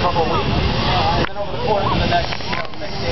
couple of weeks, and then over the course of the next, you know, next day.